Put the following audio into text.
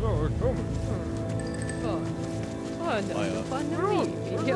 这会儿这么哎呀你